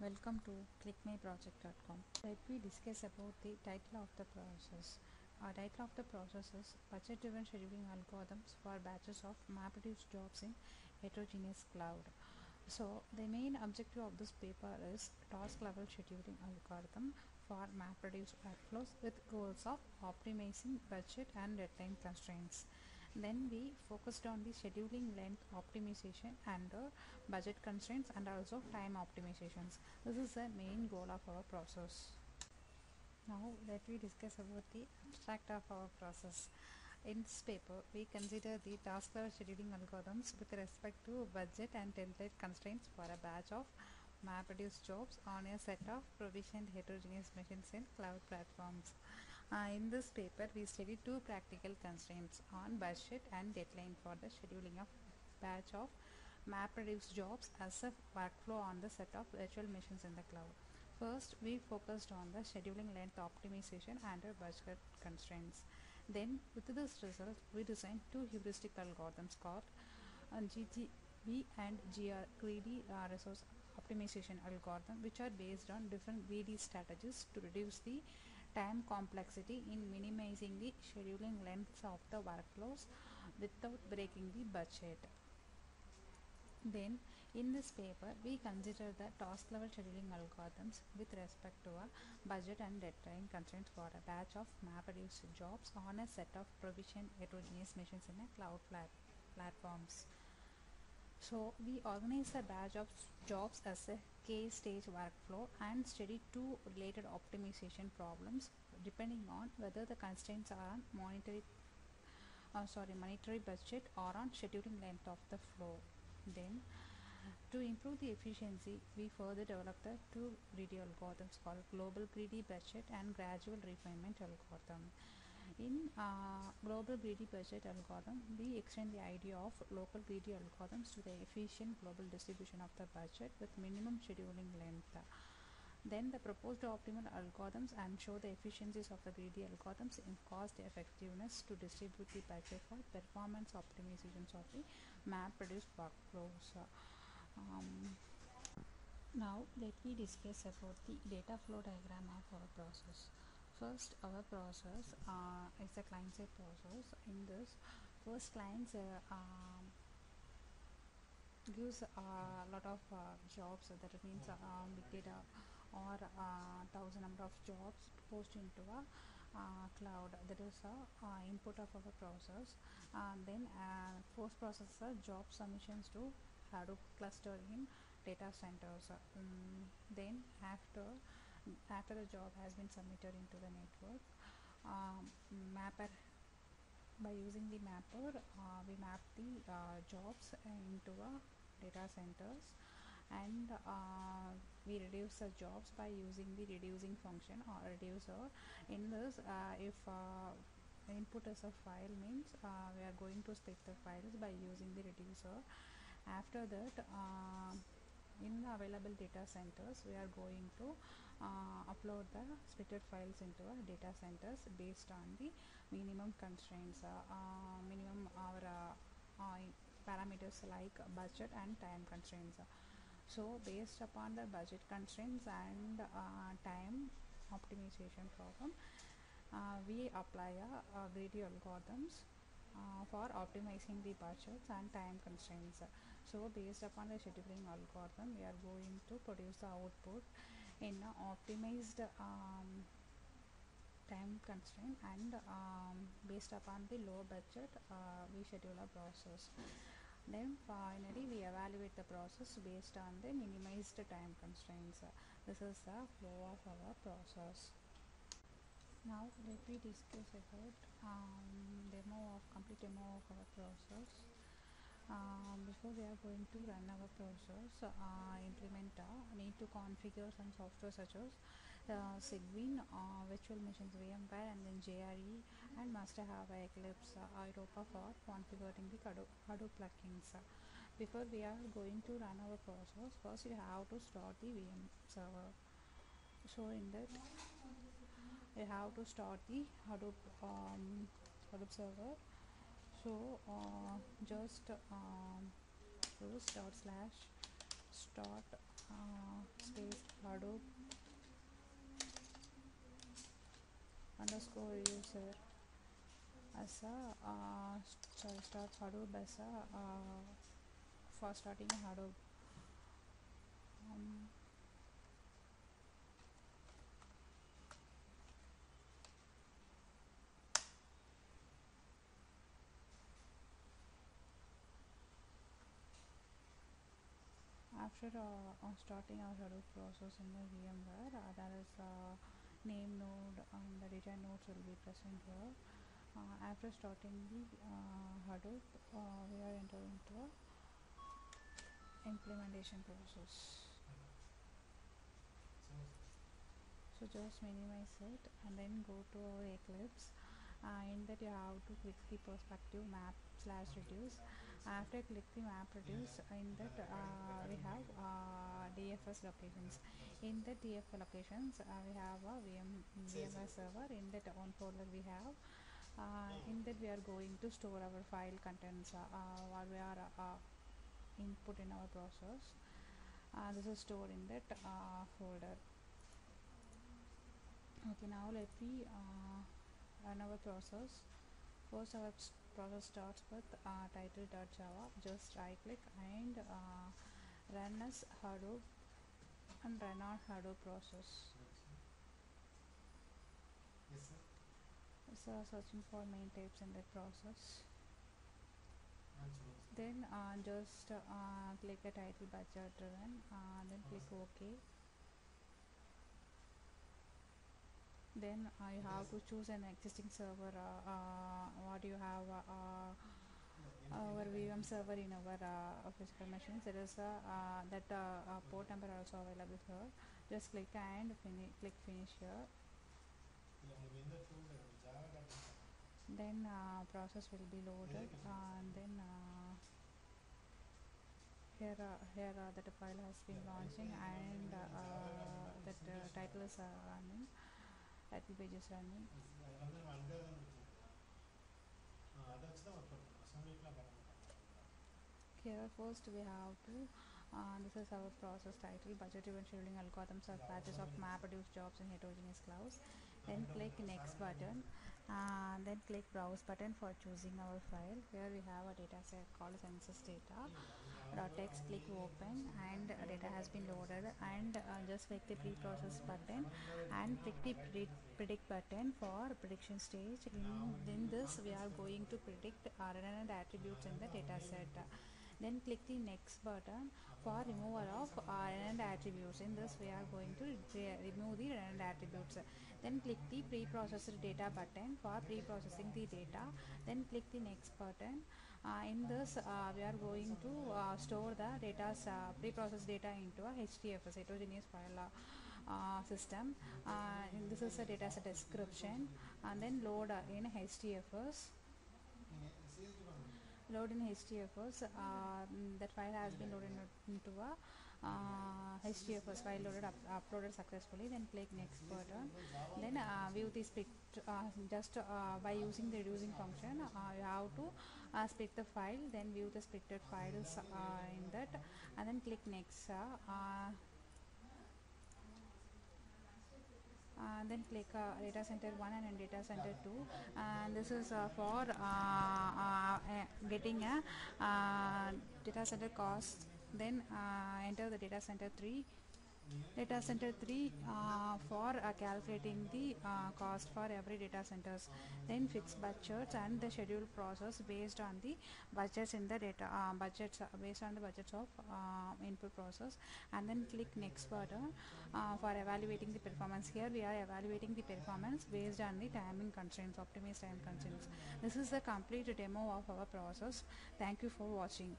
Welcome to clickmyproject.com. Let me discuss about the title of the process. Our title of the process is Budget Driven Scheduling Algorithms for Batches of MapReduce Jobs in Heterogeneous Cloud. So, the main objective of this paper is task level scheduling algorithm for MapReduce workflows with goals of optimizing budget and deadline constraints. Then we focused on the scheduling length optimization and budget constraints and also time optimizations. This is the main goal of our process. Now let me discuss about the abstract of our process. In this paper, we consider the task level scheduling algorithms with respect to budget and template constraints for a batch of MapReduce jobs on a set of provisioned heterogeneous machines in cloud platforms. Uh, in this paper, we study two practical constraints on budget and deadline for the scheduling of batch of MapReduce jobs as a workflow on the set of virtual machines in the cloud. First, we focused on the scheduling length optimization and uh, budget constraints. Then, with this result, we designed two heuristic algorithms called uh, GGB and GR greedy uh, resource optimization algorithm, which are based on different greedy strategies to reduce the time complexity in minimizing the scheduling lengths of the workflows without breaking the budget. Then, in this paper, we consider the task level scheduling algorithms with respect to a budget and deadline constraints for a batch of MapReduce jobs on a set of provisioned heterogeneous machines in a cloud plat platforms. So we organize a batch of jobs as a k-stage workflow and study two related optimization problems depending on whether the constraints are on monetary uh, sorry monetary budget or on scheduling length of the flow. Then to improve the efficiency, we further developed the two greedy algorithms called global greedy budget and gradual refinement algorithm. In uh, global greedy budget algorithm, we extend the idea of local greedy algorithms to the efficient global distribution of the budget with minimum scheduling length. Then the proposed optimal algorithms and show the efficiencies of the greedy algorithms in cost effectiveness to distribute the budget for performance optimizations of the map MapReduce workflows. Um, now let me discuss about the data flow diagram of our process. First, our process uh, is a client-side process. In this, first clients uh, um, gives a lot of uh, jobs. That means uh, big data or uh, thousand number of jobs post into a uh, cloud. That is a uh, input of our process. And then uh, post processor job submissions to Hadoop cluster in data centers. Um, then after after the job has been submitted into the network. Um, mapper by using the mapper uh, we map the uh, jobs into a data centers and uh, we reduce the jobs by using the reducing function or reducer. In this if input as a file means we are going to split the files by using the reducer. After that in the available data centers we are going to uh, upload the splitted files into our data centers based on the minimum constraints uh, uh, minimum our parameters like budget and time constraints so based upon the budget constraints and time optimization problem we apply a, greedy algorithms uh, for optimizing the budgets and time constraints. So based upon the scheduling algorithm, we are going to produce the output in optimized um, time constraint and um, based upon the low budget, uh, we schedule a process. Then finally, we evaluate the process based on the minimized time constraints. This is the flow of our process. Now let me discuss about um, demo of complete demo of our process. Um, before we are going to run our process, uh, implement uh, need to configure some software such as uh, Cygwin, uh, virtual machines VMware, and then JRE, and must have Eclipse, uh, Europa for configuring the Hadoop, Hadoop plugins. Before we are going to run our process, first you have to start the VM server. So in that we have to start the Hadoop um, Hadoop server so uh, just um, use dot slash start uh, space hadoop underscore user. As a uh, start hadoop as a uh, for starting hadoop. Um, after uh, uh, starting our Hadoop process in the VMware, uh, there is a name node and the data nodes will be present here. Uh, after starting the uh, Hadoop, uh, we are entering into implementation process. So just minimize it and then go to our Eclipse. Uh, in that you have to click the perspective map slash reduce. After click the map reduce in that uh, we have uh, DFS locations. In the DFS locations uh, we have a VM, VMware server. In that one folder we have uh, in that we are going to store our file contents uh, what we are input in our process. This is stored in that folder. Okay now let me run our process. First our process starts with uh, title.java just right click and uh, run as hadoop and run on hadoop process. Yes, sir. so searching for main types in that process. Then uh, just uh, click the title budget driven uh, then click ok then I have to choose an existing server uh, uh, what you have uh, our VM server in our physical machines there is a, that port number also available here. Just click and fini click finish here. Then uh, process will be loaded uh, and then uh, here here that file has been launching and that title is running. Happy pages రాండి Here first we have to uh, this is our process title budget event scheduling algorithms or patches of MapReduce jobs in heterogeneous clouds. Then click next button and then click browse button for choosing our file. Here we have a data set called census data text click open and data has been loaded and uh, just click the pre-process button and click the predict, button for prediction stage. In, in this we are going to predict uh, redundant attributes in the data set. Then click the next button for removal of redundant attributes. In this we are going to re- remove the redundant attributes. Then click the pre-processed data button for pre-processing the data. Then click the next button uh, in this uh, we are going to uh, store the data, pre-processed data into a HDFS heterogeneous file uh, system. Uh, this is a data set description. And then load uh, in HDFS load in HDFS mm, that file has been loaded into a uh, HDFS file loaded up, uploaded successfully then click next button. Then uh, view the split uh, just uh, by using the reducing function uh, you have to uh, split the file then view the splitted files in that and then click next uh, then click uh, data center 1 and data center 2 and this is uh, for uh, getting a data center cost then uh, enter the data center 3 data center 3 uh, for uh, calculating the uh, cost for every data centers. Then fix budgets and the schedule process based on the budgets in the data uh, budgets uh, based on the budgets of input process. And then click next button for evaluating the performance. Here we are evaluating the performance based on the timing constraints optimized time constraints. This is the complete demo of our process. Thank you for watching